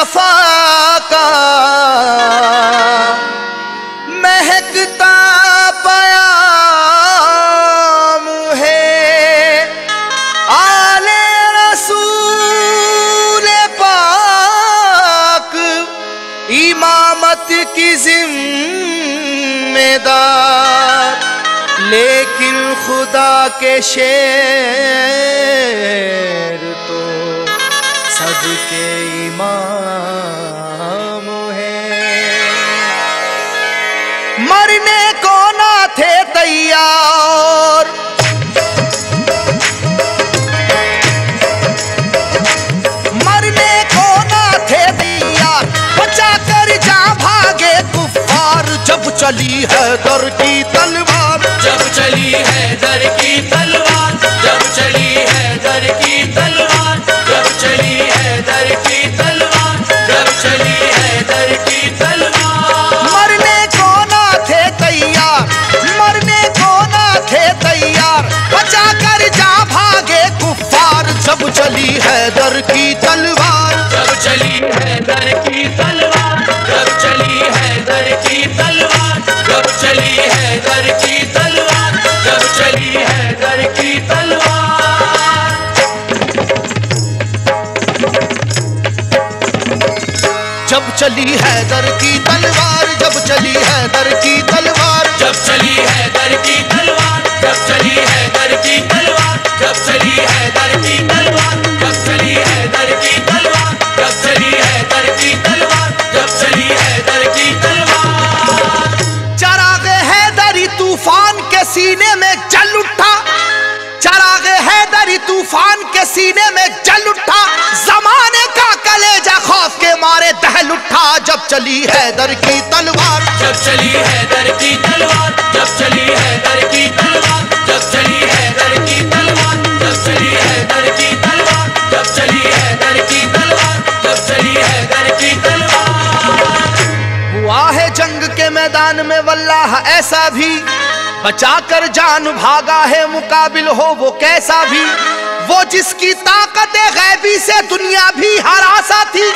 مصطفیٰ کا مہکتا پیام ہے۔ آل رسول پاک امامت کی ذمہ دار، لیکن خدا کے شیر سب کے امام ہیں مرنے کو نہ تھے تیار۔ مرنے کو نہ تھے تیار۔ بچا کر جا بھاگے کفار۔ جب چلی ہے در کی تلوار۔ جب چلی ہے در کی چلی ہے در کی تلوار جب چلی ہے در کی تلوار جب چلی ہے در کی تلوار جب چلی ہے در کی تلوار جب چلی ہے در کی تلوار جب چلی ہے در کی تلوار جب چلی ہے در کی تلوار جب چلی ہے در کی تلوار۔ چراغ حیدری طوفان کے سینے میں جل اٹھا۔ چراغ حیدری طوفان کے سینے میں جل اٹھا۔ زمانے کا کلیجہ خوف کے مارے دہل اٹھا جب چلی حیدر کی تلوار۔ جب چلی ہے در کی تلوار جب چلی ہے در کی تلوار جب چلی ہے در کی تلوار جب چلی ہے در کی تلوار جب چلی ہے در کی تلوار جب چلی ہے در کی تلوار۔ ہوا ہے جنگ کے میدان میں واللہ ایسا بھی۔ بچا کر جان بھاگا ہے مقابل ہو وہ کیسا بھی۔ وہ جس کی طاقت غیبی سے دنیا بھی ہراسا تھی،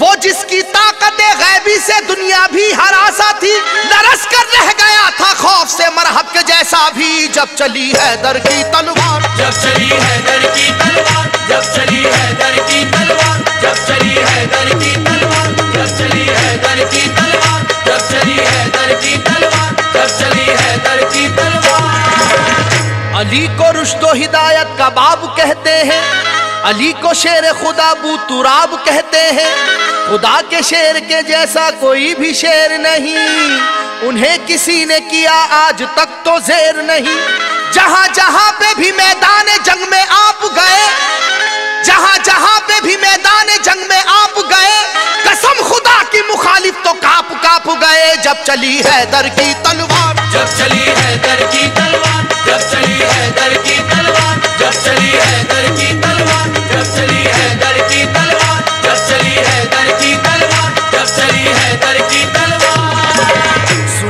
وہ جس کی طاقت غیبی سے دنیا بھی ہراسا تھی، نرس کر رہ گیا تھا خوف سے مرحب کے جیسا بھی۔ جب چلی ہے در کی تلوار، جب چلی ہے در کی تلوار، جب چلی ہے در کی تلوار۔ علی کو رشد و ہدایت کا باب کہتے ہیں۔ علی کو شیر خدا بو تراب کہتے ہیں۔ خدا کے شیر کے جیسا کوئی بھی شیر نہیں۔ انہیں کسی نے کیا آج تک تو زیر نہیں۔ جہاں جہاں پہ بھی میدان جنگ میں آپ گئے۔ جہاں جہاں پہ بھی میدان جنگ میں آپ گئے۔ قسم خدا کی مخالف تو کاپ کاپ گئے۔ جب چلی ہے در کی تلوار۔ جب چلی ہے در کی تلوار۔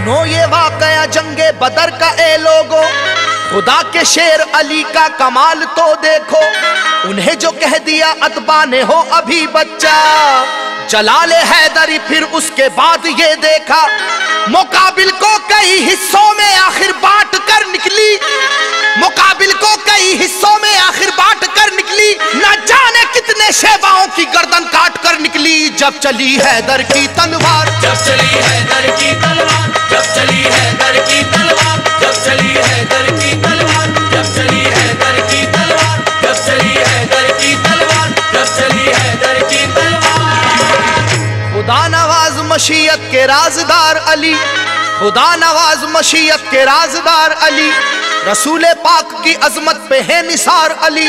سنو یہ واقعہ جنگ بدر کا، اے لوگو۔ خدا کے شیر علی کا کمال تو دیکھو۔ انہیں جو کہہ دیا اتبا نے ہو ابھی بچہ۔ جلال حیدری پھر اس کے بعد یہ دیکھا، مقابل کو کئی حصوں میں آخر بانٹ کر نکلی۔ مقابل کو کئی حصوں میں آخر بانٹ کر نکلی۔ نہ جانے کتنے شیواؤں کی گردن کاٹ کر نکلی۔ جب چلی حیدر کی تلوار۔ جب چلی ہے در کی تلوار۔ جب چلی ہے در کی تلوار۔ جب چلی ہے در کی مشیت کے رازدار علی، خدا نواز مشیت کے رازدار علی، رسول پاک کی عظمت پہ ہے نثار علی۔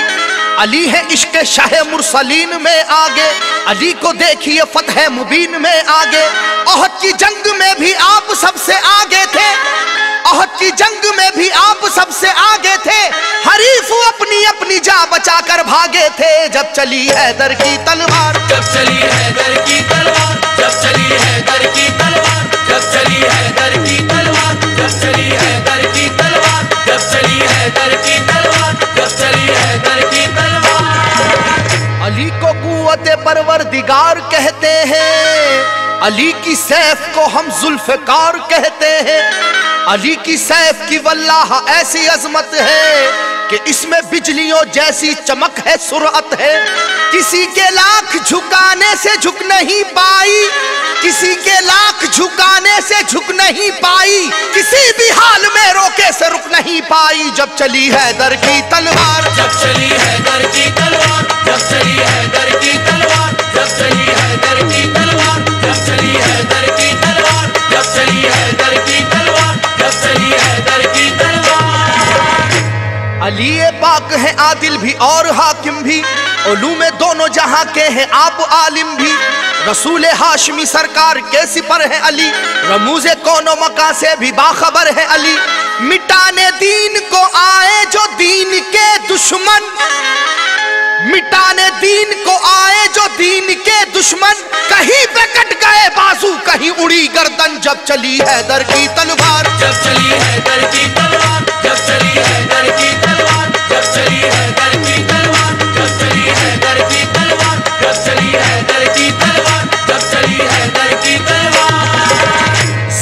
علی ہے عشق شاہ مرسلین میں آگے، علی کو دیکھیے فتح مبین میں آگے۔ عہد کی جنگ میں بھی آپ سب سے آگے تھے۔ احد کی جنگ میں بھی آپ سب سے آگے تھے۔ حریف اپنی اپنی جا بچا کر بھاگے تھے۔ جب چلی حیدر کی تلوار جب چلی حیدر کی تلوار جب چلی حیدر کی تلوار جب چلی حیدر کی تلوار جب چلی حیدر کی تلوار جب چلی حیدر کی تلوار جب چلی حیدر کی تلوار۔ علی کو قوت پروردگار کہتے ہیں۔ علی کی سیف کو ہم ذوالفقار کہتے ہیں۔ علی کی سیف کی واللہ ایسی عظمت ہے کہ اس میں بجلیوں جیسی چمک ہے، سرعت ہے۔ کسی کے لاکھ جھکانے سے جھک نہیں پائی۔ کسی کے لاکھ جھکانے سے جھک نہیں پائی۔ کسی بھی حال میں روکے سے رک نہیں پائی۔ جب چلی ہے در کی تلوار، جب چلی ہے در کی تلوار، جب چلی پاک ہے عادل بھی اور حاکم بھی، علوم دونوں جہاں کے ہیں، آپ عالم بھی۔ رسول ہاشمی سرکار کے سپر ہے علی؟ رموز کون و مکہ سے بھی باخبر ہے علی؟ مٹانے دین کو آئے جو دین کے دشمن۔ مٹانے دین کو آئے جو دین کے دشمن۔ کہیں پہ کٹ گئے بازو، کہیں اڑی گردن۔ جب چلی ہے در کی تلوار۔ جب چلی ہے در کی تلوار، جب چلی ہے در کی تلوار۔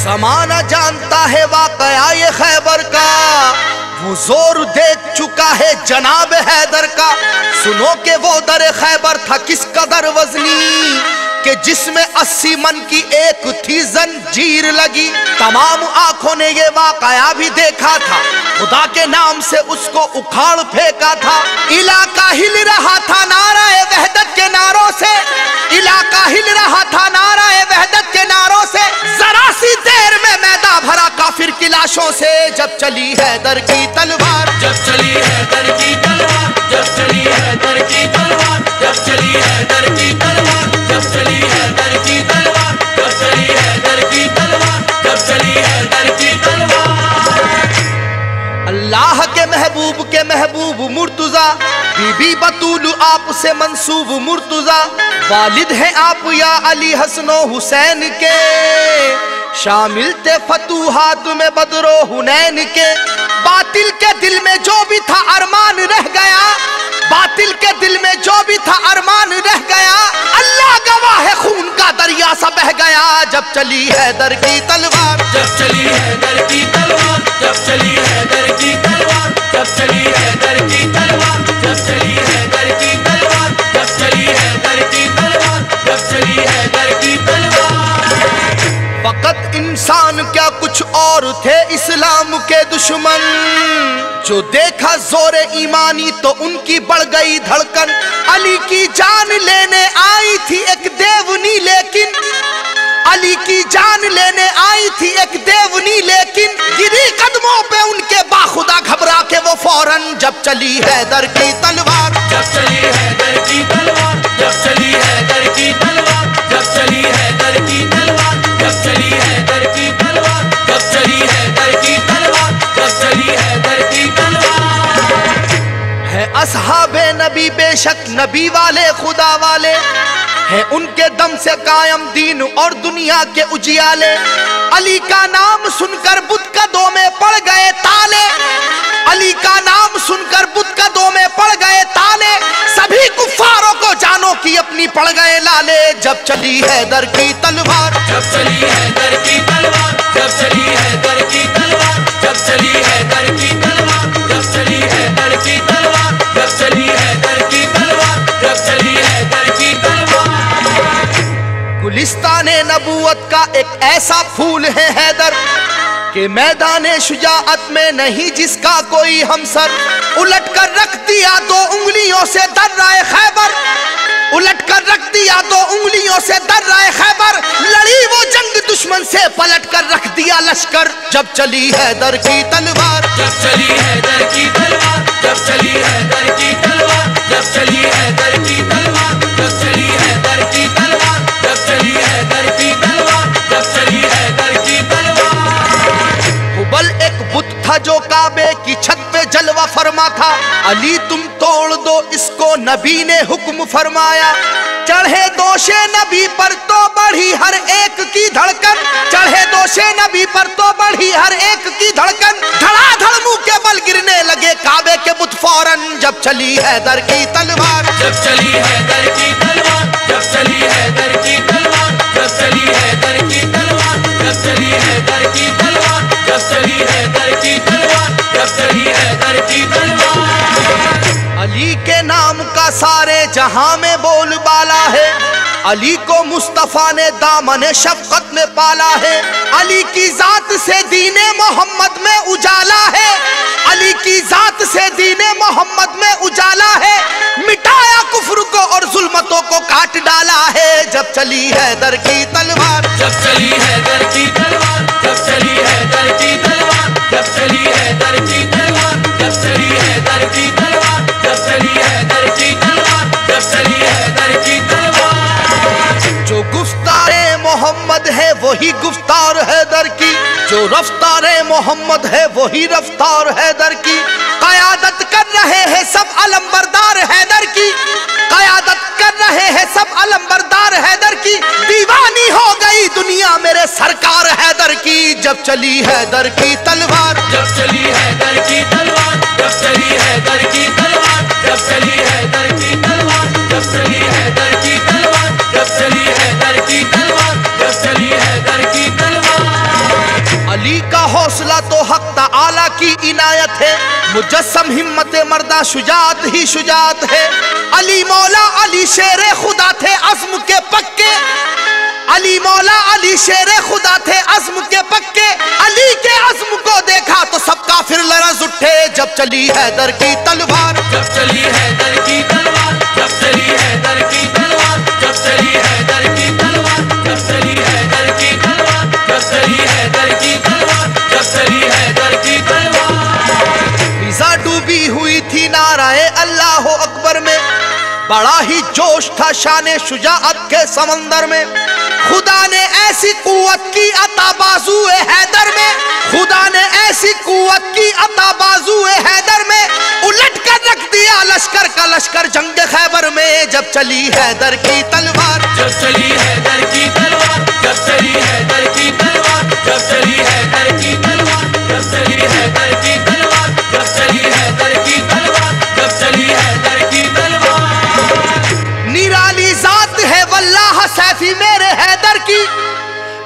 زمانہ جانتا ہے واقعہ یہ خیبر کا۔ وہ زور دیکھ چکا ہے جناب حیدر کا۔ سنو کہ وہ در خیبر تھا، کس قدر وزنی۔ کہ جس میں اسی من کی ایک تھی زنجیر لگی۔ تمام آنکھوں نے یہ واقعہ بھی دیکھا تھا۔ خدا کے نام سے اس کو اکھاڑ پھینکا تھا۔ علاقہ ہل رہا تھا، نعرہ محبوب مرتضی، بی بی بطول آپ سے منصوب مرتضی، والد ہیں آپ یا علی حسن و حسین کے۔ شامل تھے فتوحات میں بدر و حنین کے۔ باطل کے دل میں جو بھی تھا ارمان رہ گیا۔ باطل کے دل میں جو بھی تھا ارمان رہ گیا۔ اللہ گواہ ہے خون کا دریا سا بہ گیا۔ جب چلی ہے در کی تلوار، جب چلی ہے در کی تلوار دشمن، جو دیکھا زور ایمانی تو ان کی بڑھ گئی دھڑکن۔ علی کی جان لینے آئی تھی ایک دیونی لیکن۔ علی کی جان لینے آئی تھی ایک دیونی لیکن۔ گری قدموں پہ ان کے باخدا گھبرا کے وہ فوراً جب چلی ہے در کی تلوار۔ جب چلی ہے نبی والے، خدا والے، ہے ان کے دم سے قائم دین اور دنیا کے اجیالے۔ علی کا نام سن کر بدھ کا دو میں پڑ گئے تالے۔ علی کا نام سن کر بدھ کا دو میں پڑ گئے تالے۔ سبھی کفاروں کو جانو کی اپنی پڑ گئے لالے۔ جب چلی ہے در کی تلوار، جب چلی ہے در کی تلوار، جب چلی ہے در کی تلوار، جب چلی ہے در کی گلستان نبوت کا ایک ایسا پھول ہے حیدر کہ میدان شجاعت میں نہیں جس کا کوئی ہمسر الٹ کر رکھ دیا دو انگلیوں سے در رائے خیبر الٹ کر رکھ دیا دو انگلیوں سے در رائے خیبر لڑی وہ جنگ دشمن سے پلٹ کر رکھ دیا لشکر جب چلی ہے در کی تلوار جب چلی ہے در کی تلوار علی تم توڑ دو اس کو نبی نے حکم فرمایا۔ چڑھے دوش نبی پر تو بڑھی ہر ایک کی دھڑکن۔ چڑھے دوش نبی پر تو بڑھی ہر ایک کی دھڑکن۔ دھڑا دھڑ منہ کے بل گرنے لگے کعبے کے بت فوراً۔ جب چلی ہے در کی تلوار۔ جب چلی ہے در کی تلوار۔ جب چلی ہے در کی سارے جہاں میں بول بالا ہے۔ علی کو مصطفیٰ نے دامن شفقت میں پالا ہے۔ علی کی ذات سے دین محمد میں اجالا ہے۔ علی کی ذات سے دین محمد میں اجالا ہے۔ مٹایا کفر کو اور ظلمتوں کو کاٹ ڈالا ہے۔ جب چلی ہے در کی تلوار، جب چلی ہے در کی تلوار، جب چلی ہے در کی تلوار۔ وہی گفتار ہے در کی، جو رفتار محمد ہے، وہی رفتار ہے در کی۔ قیادت کر رہے ہیں سب علم بردار حیدر کی۔ قیادت کر رہے ہیں سب علم بردار حیدر کی۔ دیوانی ہو گئی دنیا میرے سرکار حیدر کی۔ جب چلی حیدر کی تلوار، جب چلی حیدر کی تلوار مجسم ہمت مردہ شجاعت ہی شجاعت ہے۔ علی مولا علی شیر خدا تھے عزم کے پکے۔ علی مولا علی شیر خدا تھے عزم کے پکے۔ علی کے عزم کو دیکھا تو سب کافر لرز اٹھے۔ جب چلی ہے در کی تلوار، جب چلی ہے در کی تلوار بڑا ہی جوش تھا شان شجاعت کے سمندر میں۔ خدا نے ایسی قوت کی عطا بازو حیدر میں۔ خدا نے ایسی قوت کی عطا بازو حیدر میں۔ الٹ کر رکھ دیا لشکر کا لشکر جنگ خیبر میں۔ جب چلی حیدر کی تلوار۔ جب چلی حیدر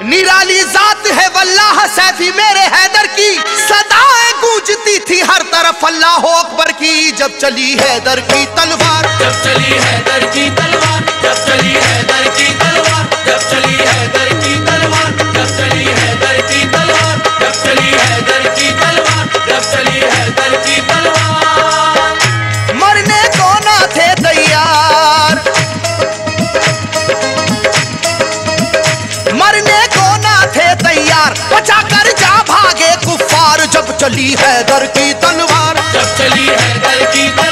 نیرالی ذات ہے، واللہ سیفی میرے حیدر کی۔ صدایں گونجتی تھی ہر طرف، اللہ اکبر کی۔ جب چلی حیدر کی تلوار۔ جب چلی حیدر کی تلوار، جب چلی حیدر کی تلوار، جب چلی چلی ہے در کی تلوار جب چلی ہے در کی تلوار